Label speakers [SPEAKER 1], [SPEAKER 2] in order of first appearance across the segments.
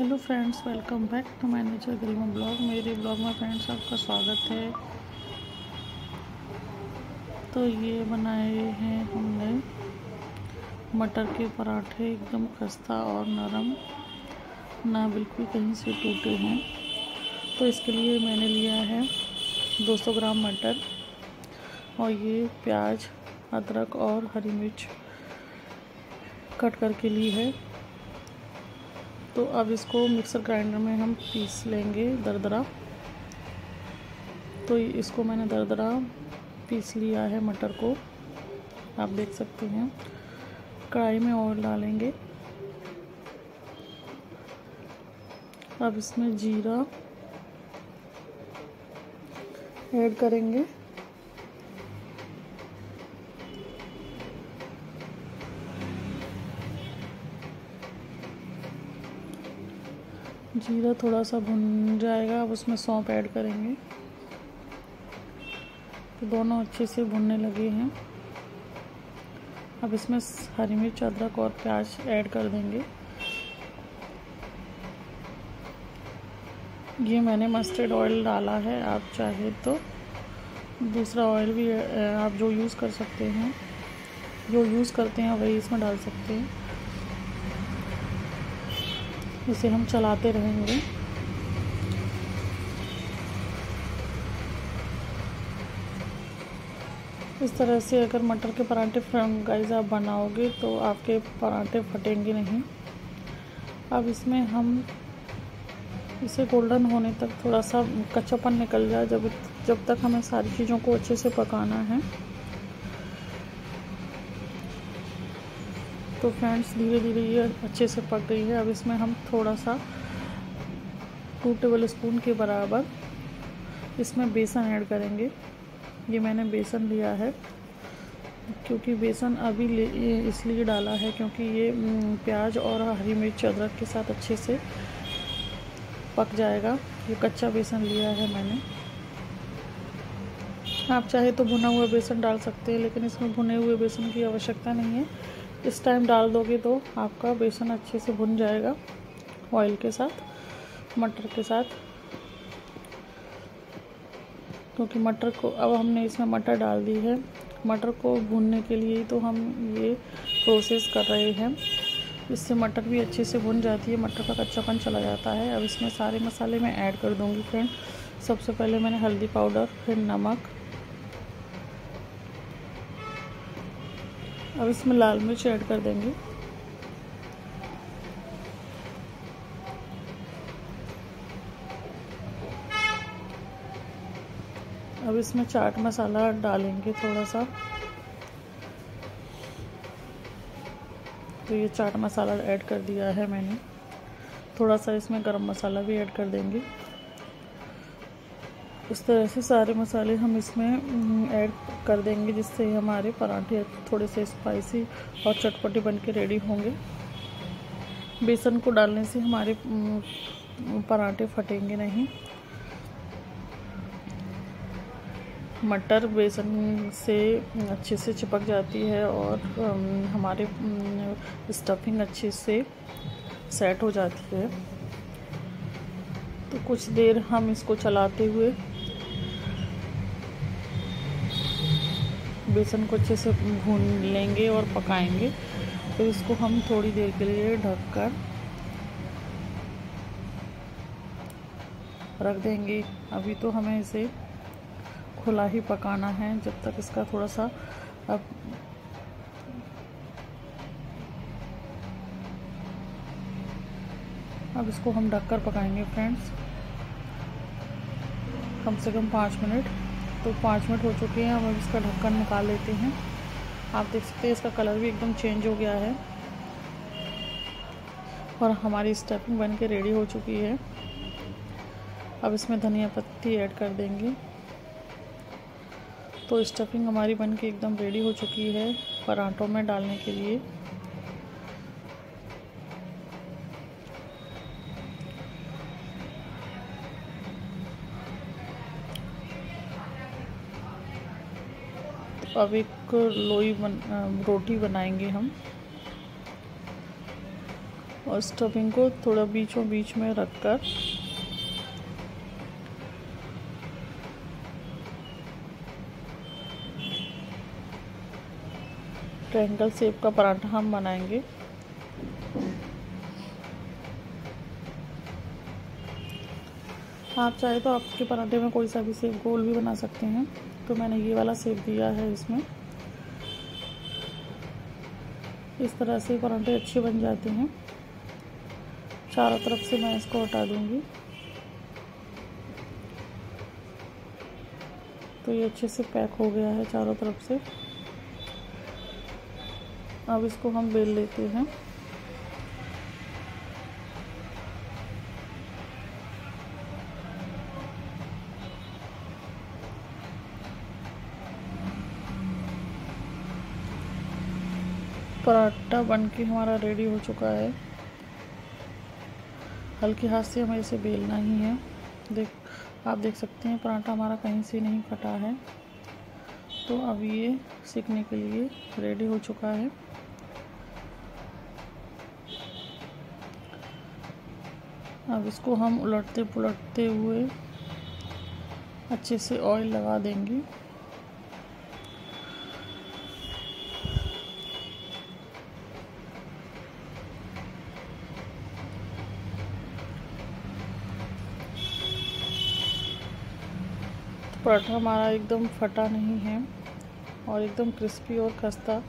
[SPEAKER 1] Hello friends, welcome back to my nature ग्रीमा blog. मेरे blog में friends आपका स्वागत है। तो ये बनाए हैं हमने मटर के पराठे, एकदम खस्ता और नरम। ना बिल्कुल कहीं से टूटे हैं। तो इसके लिए मैंने लिया है 200 ग्राम मटर और ये प्याज, अदरक और हरी मिर्च कट करके ली है। तो अब इसको मिक्सर ग्राइंडर में हम पीस लेंगे दरदरा। तो इसको मैंने दरदरा पीस लिया है मटर को। आप देख सकते हैं। कढ़ाई में ऑयल डालेंगे। अब इसमें जीरा ऐड करेंगे। जीरा थोड़ा सा भुन जाएगा, अब उसमें सौंप ऐड करेंगे। तो दोनों अच्छे से भुनने लगे हैं। अब इसमें हरी मिर्च, अदरक और प्याज ऐड कर देंगे। ये मैंने मस्टर्ड ऑयल डाला है, आप चाहे तो। दूसरा ऑयल भी आप जो यूज़ कर सकते हैं, जो यूज़ करते हैं, वही इसमें डाल सकते हैं। इसे हम चलाते रहेंगे। इस तरह से अगर मटर के पराठे गाइस आप बनाओगे तो आपके पराठे फटेंगे नहीं। अब इसमें हम इसे गोल्डन होने तक थोड़ा सा कच्चापन निकल जाए, जब जब तक हमें सारी चीज़ों को अच्छे से पकाना है। तो फ्रेंड्स धीरे धीरे ये अच्छे से पक गई है। अब इसमें हम थोड़ा सा टू टेबल स्पून के बराबर इसमें बेसन ऐड करेंगे। ये मैंने बेसन लिया है, क्योंकि बेसन अभी इसलिए डाला है क्योंकि ये प्याज और हरी मिर्च अदरक के साथ अच्छे से पक जाएगा। ये कच्चा बेसन लिया है मैंने। आप चाहे तो भुना हुआ बेसन डाल सकते हैं, लेकिन इसमें भुने हुए बेसन की आवश्यकता नहीं है। इस टाइम डाल दोगे तो आपका बेसन अच्छे से भुन जाएगा ऑयल के साथ, मटर के साथ। क्योंकि मटर को, अब हमने इसमें मटर डाल दी है। मटर को भूनने के लिए ही तो हम ये प्रोसेस कर रहे हैं। इससे मटर भी अच्छे से भुन जाती है, मटर का कच्चापन चला जाता है। अब इसमें सारे मसाले मैं ऐड कर दूँगी फ्रेंड सबसे पहले मैंने हल्दी पाउडर, फिर नमक अब इसमें लाल मिर्च ऐड कर देंगे। अब इसमें चाट मसाला डालेंगे थोड़ा सा तो ये चाट मसाला ऐड कर दिया है मैंने। थोड़ा सा इसमें गरम मसाला भी ऐड कर देंगे। इस तरह से सारे मसाले हम इसमें ऐड कर देंगे, जिससे हमारे पराठे थोड़े से स्पाइसी और चटपटे बन के रेडी होंगे। बेसन को डालने से हमारे पराठे फटेंगे नहीं। मटर बेसन से अच्छे से चिपक जाती है और हमारे स्टफिंग अच्छे से सेट हो जाती है। तो कुछ देर हम इसको चलाते हुए बेसन को अच्छे से भून लेंगे और पकाएँगे। फिर इसको हम थोड़ी देर के लिए ढककर रख देंगे। अभी तो हमें इसे खुला ही पकाना है। जब तक इसका थोड़ा सा अब अब इसको हम ढककर पकाएँगे फ्रेंड्स कम से कम पाँच मिनट। तो पाँच मिनट हो चुके हैं, हम अब इसका ढक्कन निकाल लेते हैं। आप देख सकते हैं, इसका कलर भी एकदम चेंज हो गया है। और हमारी स्टफिंग बन के रेडी हो चुकी है। अब इसमें धनिया पत्ती ऐड कर देंगे। तो स्टफिंग हमारी बन के एकदम रेडी हो चुकी है, पराठों में डालने के लिए। अब एक लोई बन रोटी बनाएँगे हम। और स्टफिंग को थोड़ा बीचों बीच में रखकर ट्रायंगल शेप का पराठा हम बनाएँगे। आप चाहे तो आपके पराठे में कोई सा भी सेप गोल भी बना सकते हैं। तो मैंने ये वाला सेप दिया है इसमें। इस तरह से पराठे अच्छे बन जाते हैं। चारों तरफ़ से मैं इसको हटा दूँगी। तो ये अच्छे से पैक हो गया है चारों तरफ़ से। अब इसको हम बेल लेते हैं। पराठा बन के हमारा रेडी हो चुका है। हल्के हाथ से हमें इसे बेलना ही है। देख, आप देख सकते हैं, पराठा हमारा कहीं से नहीं कटा है। तो अब ये सीखने के लिए रेडी हो चुका है। अब इसको हम उलटते पुलटते हुए अच्छे से ऑयल लगा देंगे। पराठा हमारा एकदम फटा नहीं है और एकदम क्रिस्पी और खस्ता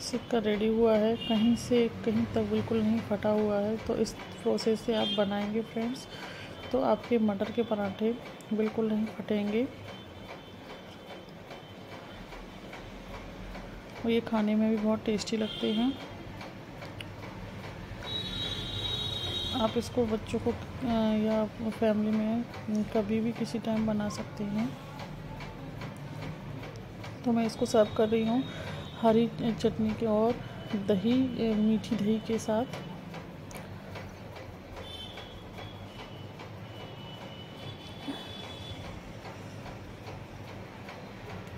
[SPEAKER 1] सिक्का रेडी हुआ है। कहीं से कहीं तक बिल्कुल नहीं फटा हुआ है। तो इस प्रोसेस से आप बनाएँगे फ्रेंड्स तो आपके मटर के पराठे बिल्कुल नहीं फटेंगे। और ये खाने में भी बहुत टेस्टी लगते हैं। आप इसको बच्चों को या फैमिली में कभी भी किसी टाइम बना सकते हैं। तो मैं इसको सर्व कर रही हूँ हरी चटनी के और दही मीठी दही के साथ।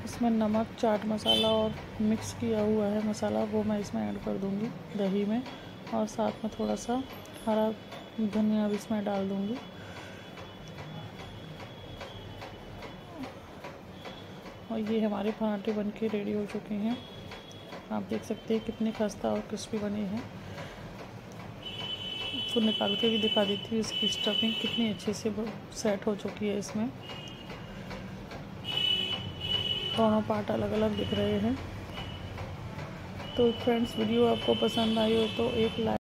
[SPEAKER 1] इसमें नमक, चाट मसाला और मिक्स किया हुआ है मसाला, वो मैं इसमें ऐड कर दूँगी दही में और साथ में थोड़ा सा हरा धनिया भी इसमें डाल दूँगी। और ये हमारे पराठे बन के रेडी हो चुके हैं। आप देख सकते हैं कितने खस्ता और क्रिस्पी बने हैं। तो निकाल के भी दिखा देती हूँ इसकी स्टफिंग कितनी अच्छे से सेट हो चुकी है इसमें। दोनों पार्ट अलग अलग दिख रहे हैं। तो फ्रेंड्स वीडियो आपको पसंद आई हो तो एक लाइक